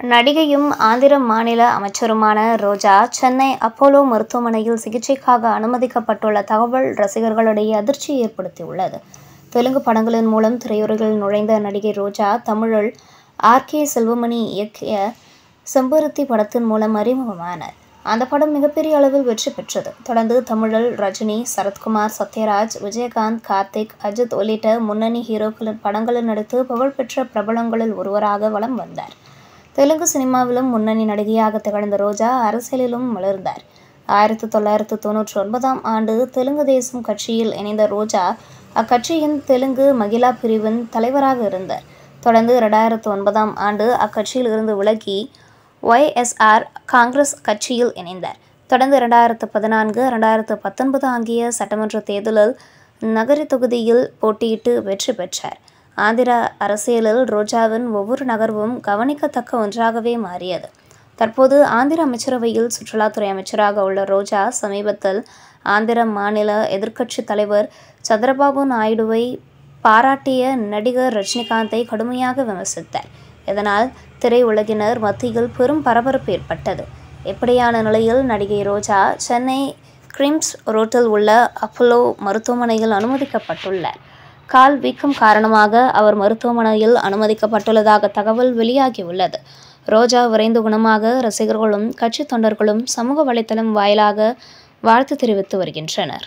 நடிகையும் ஆந்திர மாநில அமைச்சருமான ரோஜா சென்னை அப்போலோ மருத்துவமனையில் சிகிச்சைக்காக அனுமதிக்கப்பட்டுள்ள தகவல் ரசிகர்களிடையே அதிர்ச்சியை ஏற்படுத்தியுள்ளது. தெலுங்கு படங்களின் மூலம் திரையுறைகளில் நுழைந்த நடிகை ரோஜா தமிழில் ஆர். கே. செல்வமணி இயக்கிய செம்பருத்தி படத்தின் மூலம் அறிமுகமானார். அந்த படம் மிகப்பெரிய அளவில் வெற்றி பெற்றது. தொடர்ந்து தமிழில் ரஜினி சரத்குமார் சத்யராஜ் விஜயகாந்த் கார்த்திக் அஜித் உள்ளிட்ட முன்னணி ஹீரோக்களின் படங்களில் நடித்து புகழ்பெற்ற பிரபலங்களில் ஒருவராக வலம் வந்தார். தெலுங்கு சினிமாவிலும் முன்னணி நடிகையாக திகழ்ந்த ரோஜா அரசியலிலும் வளர்ந்தார் ஆயிரத்தி தொள்ளாயிரத்து தொன்னூற்றி ஒன்பதாம் ஆண்டு தெலுங்கு தேசம் கட்சியில் இணைந்த ரோஜா அக்கட்சியின் தெலுங்கு மகிழா பிரிவின் தலைவராக இருந்தார். தொடர்ந்து இரண்டாயிரத்து ஒன்பதாம் ஆண்டு அக்கட்சியில் இருந்து விலகி ஒய்எஸ்ஆர் காங்கிரஸ் கட்சியில் இணைந்தார். தொடர்ந்து இரண்டாயிரத்து பதினான்கு இரண்டாயிரத்து பத்தொன்பது ஆகிய சட்டமன்ற தேர்தலில் நகரி தொகுதியில் போட்டியிட்டு வெற்றி பெற்றார். ஆந்திர அரசியலில் ரோஜாவின் ஒவ்வொரு நகர்வும் கவனிக்கத்தக்க ஒன்றாகவே மாறியது. தற்போது ஆந்திர அமைச்சரவையில் சுற்றுலாத்துறை அமைச்சராக உள்ள ரோஜா சமீபத்தில் ஆந்திர மாநில எதிர்க்கட்சி தலைவர் சந்திரபாபு நாயுடுவை பாராட்டிய நடிகர் ரஜினிகாந்தை கடுமையாக விமர்சித்தார். இதனால் திரையுலகினர் மத்தியில் பெரும் பரபரப்பு ஏற்பட்டது. எப்படியான நிலையில் நடிகை ரோஜா சென்னை கிரிம்ஸ் ரோட்டில் உள்ள அப்போலோ மருத்துவமனையில் அனுமதிக்கப்பட்டுள்ளார்? கால் வீக்கம் காரணமாக அவர் மருத்துவமனையில் அனுமதிக்கப்பட்டுள்ளதாக தகவல் வெளியாகியுள்ளது. ரோஜா விரைந்து குணமாக ரசிகர்களும் கட்சி தொண்டர்களும் சமூக வலைத்தளம் வாயிலாக வாழ்த்து தெரிவித்து வருகின்றனர்.